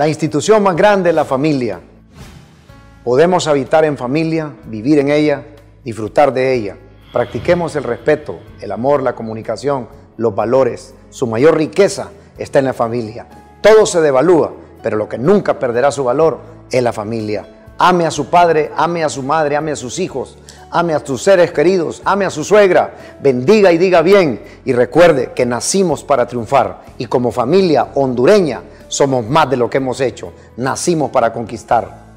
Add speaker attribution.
Speaker 1: La institución más grande es la familia. Podemos habitar en familia, vivir en ella, disfrutar de ella. Practiquemos el respeto, el amor, la comunicación, los valores. Su mayor riqueza está en la familia. Todo se devalúa, pero lo que nunca perderá su valor es la familia. Ame a su padre, ame a su madre, ame a sus hijos, ame a sus seres queridos, ame a su suegra, bendiga y diga bien y recuerde que nacimos para triunfar y como familia hondureña somos más de lo que hemos hecho, nacimos para conquistar.